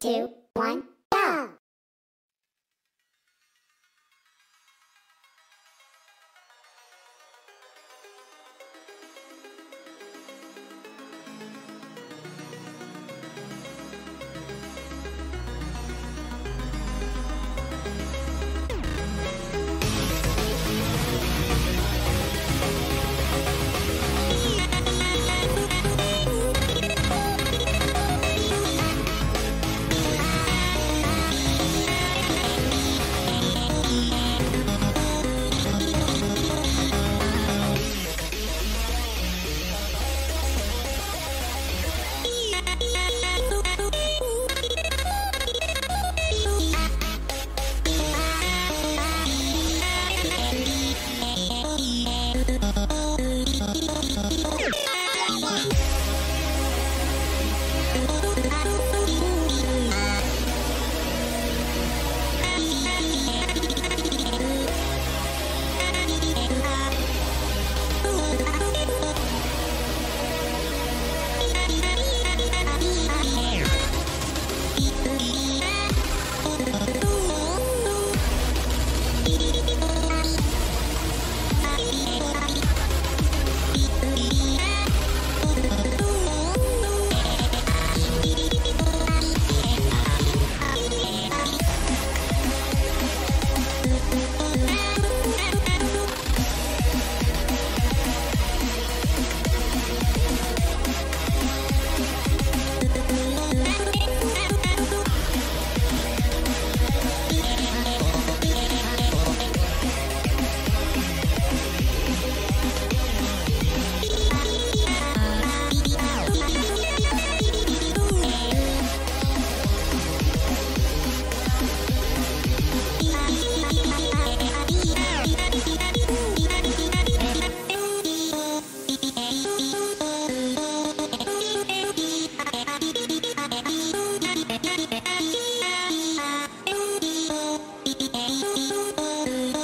two, one. Música